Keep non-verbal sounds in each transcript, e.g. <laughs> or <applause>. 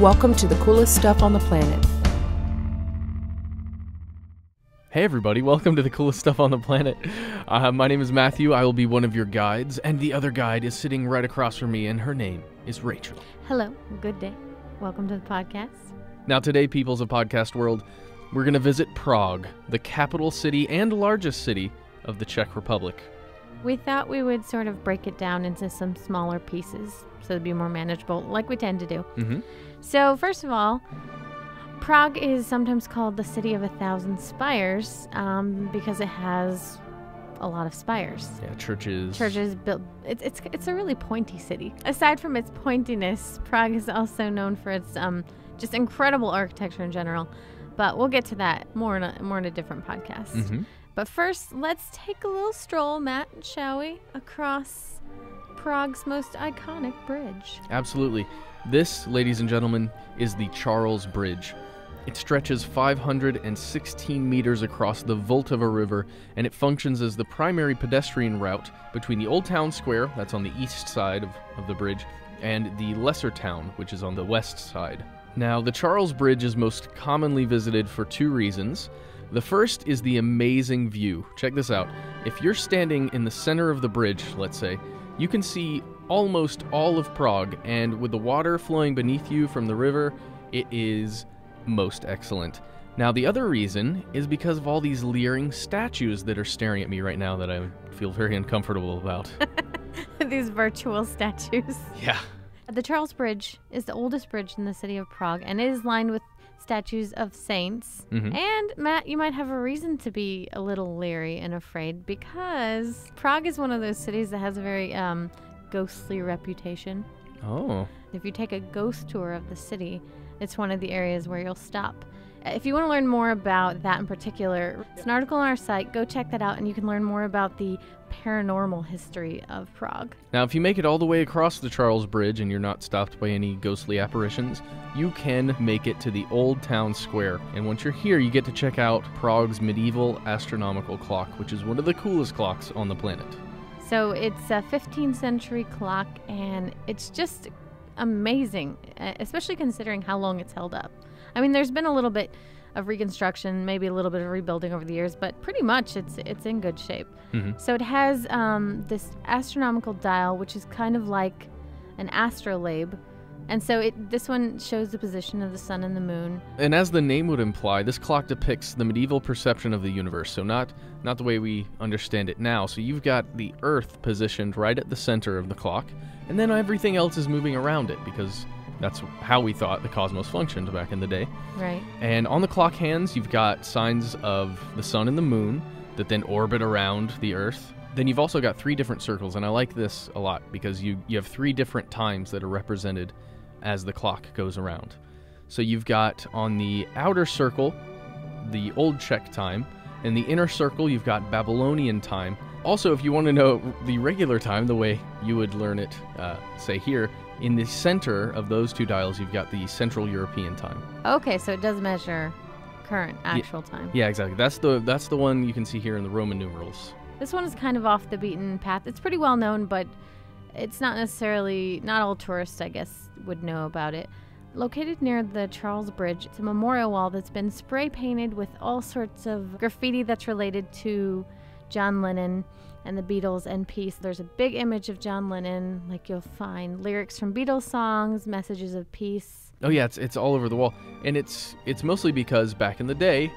Welcome to the coolest stuff on the planet. Hey everybody, welcome to the coolest stuff on the planet. Uh, my name is Matthew. I will be one of your guides, and the other guide is sitting right across from me, and her name is Rachel. Hello, good day. Welcome to the podcast. Now, today, peoples of podcast world, we're going to visit Prague, the capital city and largest city of the Czech Republic. We thought we would sort of break it down into some smaller pieces so it'd be more manageable, like we tend to do. Mm-hmm. So, first of all, Prague is sometimes called the city of a thousand spires um, because it has a lot of spires. Yeah, churches. Churches built. It's it's it's a really pointy city. Aside from its pointiness, Prague is also known for its um just incredible architecture in general. But we'll get to that more in a more in a different podcast. Mm-hmm. But first, let's take a little stroll, Matt, shall we, across Prague's most iconic bridge. Absolutely. This, ladies and gentlemen, is the Charles Bridge. It stretches 516 meters across the Vltava River, and it functions as the primary pedestrian route between the Old Town Square, that's on the east side of, of the bridge, and the Lesser Town, which is on the west side. Now, the Charles Bridge is most commonly visited for two reasons. The first is the amazing view. Check this out. If you're standing in the center of the bridge, let's say, you can see almost all of Prague, and with the water flowing beneath you from the river, it is most excellent. Now, the other reason is because of all these leering statues that are staring at me right now that I feel very uncomfortable about. <laughs> These virtual statues. yeah. The Charles Bridge is the oldest bridge in the city of Prague, and it is lined with statues of saints. Mhm. And Matt, you might have a reason to be a little leery and afraid because Prague is one of those cities that has a very um, ghostly reputation. Oh. If you take a ghost tour of the city, it's one of the areas where you'll stop. Uh, If you want to learn more about that in particular, it's an article on our site. Go check that out, and you can learn more about the paranormal history of Prague. Now, if you make it all the way across the Charles Bridge and you're not stopped by any ghostly apparitions, you can make it to the Old Town Square. And once you're here, you get to check out Prague's medieval astronomical clock, which is one of the coolest clocks on the planet. So it's a 15th century clock, and it's just amazing, especially considering how long it's held up. I mean, there's been a little bit of reconstruction, maybe a little bit of rebuilding over the years, but pretty much it's it's in good shape. Mhm. So it has um, this astronomical dial, which is kind of like an astrolabe, and so it this one shows the position of the sun and the moon. And as the name would imply, this clock depicts the medieval perception of the universe, so not not the way we understand it now. So you've got the Earth positioned right at the center of the clock, and then everything else is moving around it because that's how we thought the cosmos functioned back in the day. Right. And on the clock hands, you've got signs of the sun and the moon that then orbit around the Earth. Then you've also got three different circles, and I like this a lot because you, you have three different times that are represented as the clock goes around. So you've got on the outer circle the old Czech time, and the inner circle you've got Babylonian time. Also, if you want to know the regular time, the way you would learn it, uh, say here, in the center of those two dials, you've got the Central European time. Okay, so it does measure current actual time. Yeah, exactly. That's the that's the one you can see here in the Roman numerals. This one is kind of off the beaten path. It's pretty well known, but it's not necessarily, not all tourists, I guess, would know about it. Located near the Charles Bridge, it's a memorial wall that's been spray painted with all sorts of graffiti that's related to John Lennon and the Beatles and peace. There's a big image of John Lennon, like you'll find lyrics from Beatles songs, messages of peace. Oh yeah, it's it's all over the wall, and it's it's mostly because back in the day,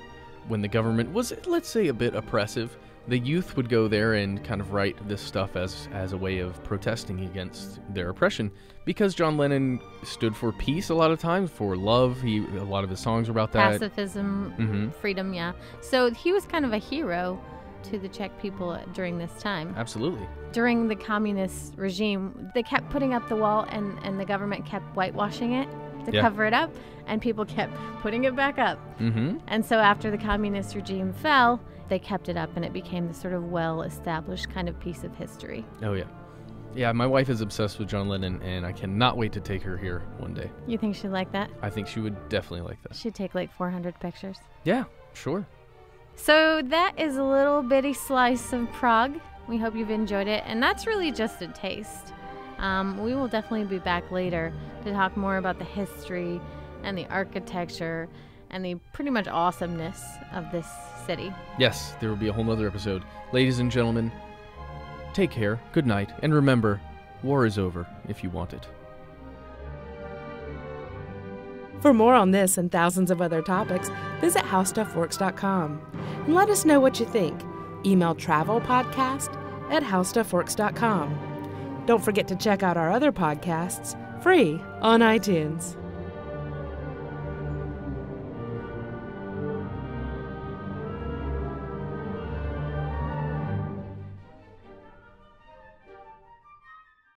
when the government was let's say a bit oppressive, the youth would go there and kind of write this stuff as as a way of protesting against their oppression. Because John Lennon stood for peace a lot of times, for love. He a lot of his songs were about that. Pacifism, hmm freedom, yeah. So he was kind of a hero to the Czech people during this time. Absolutely. during the communist regime, they kept putting up the wall and, and the government kept whitewashing it to Yeah. cover it up, and people kept putting it back up. hmm And so after the communist regime fell, they kept it up and it became this sort of well established kind of piece of history. Oh yeah. Yeah, my wife is obsessed with John Lennon, and I cannot wait to take her here one day. You think she'd like that? I think she would definitely like that. She'd take like 400 pictures. Yeah, sure. So that is a little bitty slice of Prague. We hope you've enjoyed it, and that's really just a taste. Um, we will definitely be back later to talk more about the history and the architecture and the pretty much awesomeness of this city. Yes, there will be a whole nother episode. Ladies and gentlemen, take care, good night, and remember, war is over if you want it. For more on this and thousands of other topics, visit howstuffworks.com and let us know what you think. Email travelpodcast at howstuffworks.com. Don't forget to check out our other podcasts free on iTunes.